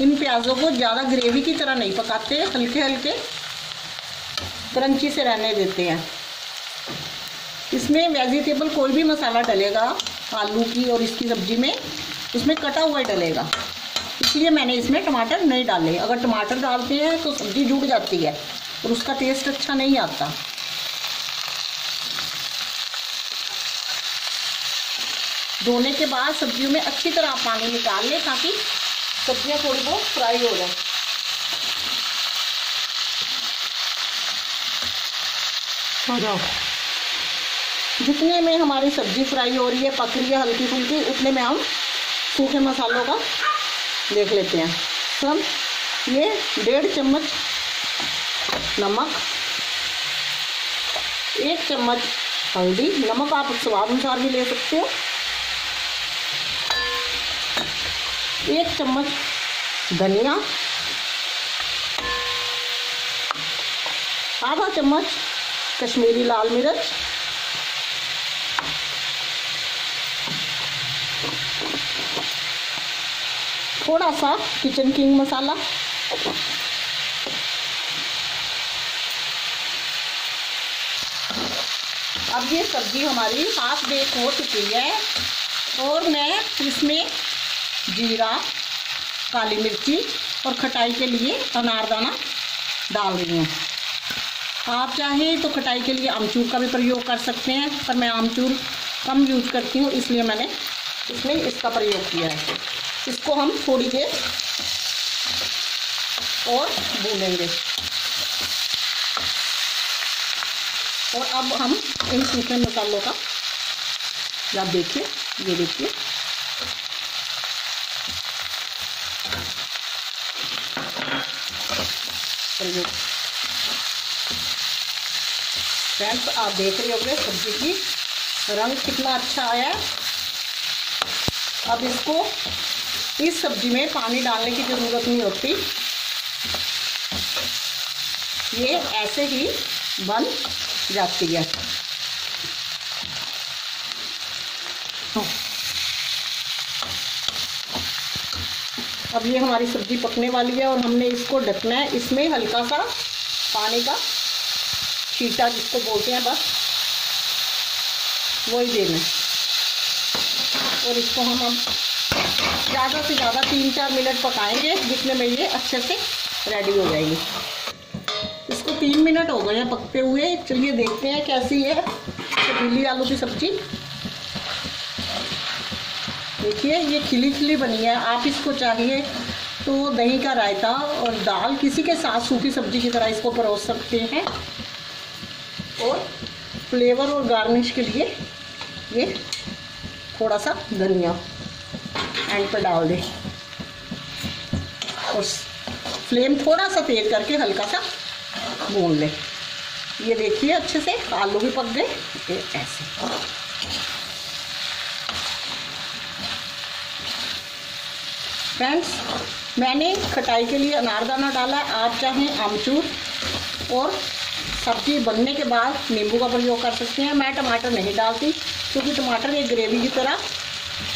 इन प्याज़ों को ज़्यादा ग्रेवी की तरह नहीं पकाते, हल्के हल्के क्रंची से रहने देते हैं। इसमें वेजिटेबल कोई भी मसाला डलेगा, आलू की और इसकी सब्ज़ी में, इसमें कटा हुआ डलेगा। इसलिए मैंने इसमें टमाटर नहीं डाले। अगर टमाटर डालते हैं तो सब्ज़ी जुड़ जाती है और उसका टेस्ट अच्छा नहीं आता। धोने के बाद सब्जियों में अच्छी तरह पानी निकाल लें ताकि सब्ज़ियाँ थोड़ी बहुत फ्राई हो जाए। आ जाओ। जितने में हमारी सब्ज़ी फ्राई हो रही है पक रही है, हल्की फुल्की, उतने में हम सूखे मसालों का देख लेते हैं। सब ये डेढ़ चम्मच नमक, एक चम्मच हल्दी। नमक आप स्वाद अनुसार भी ले सकते हो। एक चम्मच धनिया, आधा चम्मच कश्मीरी लाल मिर्च, थोड़ा सा किचन किंग मसाला, अब ये सब्ज़ी हमारी हाफ़ बेक हो चुकी है और मैं इसमें जीरा, काली मिर्ची और खटाई के लिए अनारदाना डाल रही हूँ। आप चाहें तो खटाई के लिए आमचूर का भी प्रयोग कर सकते हैं, पर मैं आमचूर कम यूज़ करती हूँ, इसलिए मैंने इसमें इसका प्रयोग किया है। इसको हम थोड़ी देर और भूनेंगे। और अब हम इन सूखे मसालों का आप देखिए, ये देखिए। फ्रेंड्स, आप देख रहे होंगे सब्ज़ी की रंग कितना अच्छा आया। अब इसको इस सब्ज़ी में पानी डालने की ज़रूरत नहीं होती। ये ऐसे ही बन जाती है। अब ये हमारी सब्ज़ी पकने वाली है और हमने इसको ढकना है। इसमें हल्का सा पानी का छीटा जिसको बोलते हैं बस, वही देना है। और इसको हम अब ज़्यादा से ज़्यादा तीन चार मिनट पकाएँगे जितने में ये अच्छे से रेडी हो जाएगी। इसको तीन मिनट हो गए हैं पकते हुए। चलिए देखते हैं कैसी है। पीली आलू की सब्ज़ी। देखिए, ये खिली खिली बनी है। आप इसको चाहिए तो दही का रायता और दाल, किसी के साथ सूखी सब्ज़ी की तरह इसको परोस सकते हैं। और फ्लेवर और गार्निश के लिए ये थोड़ा सा धनिया एंड पर डाल दें। और फ्लेम थोड़ा सा तेज करके हल्का सा भून लें ये देखिए, अच्छे से आलू भी पक गए। ऐसे। फ्रेंड्स, मैंने खटाई के लिए अनारदाना डाला आप चाहें आमचूर और सब्ज़ी बनने के बाद नींबू का प्रयोग कर सकते हैं। मैं टमाटर नहीं डालती, क्योंकि टमाटर एक ग्रेवी की तरह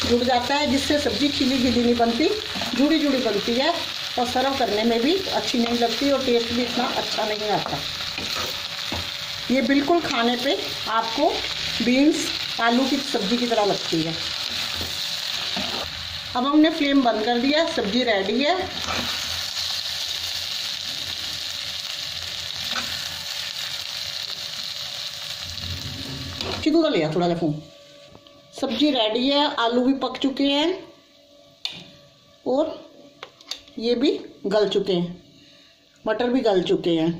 जुड़ जाता है, जिससे सब्ज़ी खिली खिली नहीं बनती, जुड़ी जुड़ी बनती है और सर्व करने में भी अच्छी नहीं लगती और टेस्ट भी इतना अच्छा नहीं आता। ये बिल्कुल खाने पे आपको बीन्स आलू की सब्ज़ी की तरह लगती है। अब हमने फ्लेम बंद कर दिया, सब्ज़ी रेडी है। चिकू का लिया थोड़ा सा सब्ज़ी रेडी है, आलू भी पक चुके हैं और ये भी गल चुके हैं। मटर भी गल चुके हैं।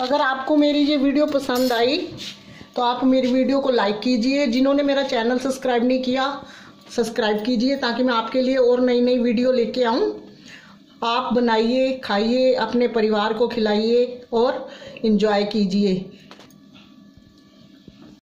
अगर आपको मेरी ये वीडियो पसंद आई तो आप मेरी वीडियो को लाइक कीजिए। जिन्होंने मेरा चैनल सब्सक्राइब नहीं किया सब्सक्राइब कीजिए ताकि मैं आपके लिए और नई नई वीडियो लेके आऊँ। आप बनाइए, खाइए, अपने परिवार को खिलाइए और इन्जॉय कीजिए।